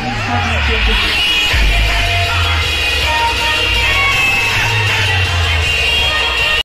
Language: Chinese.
你看看这个。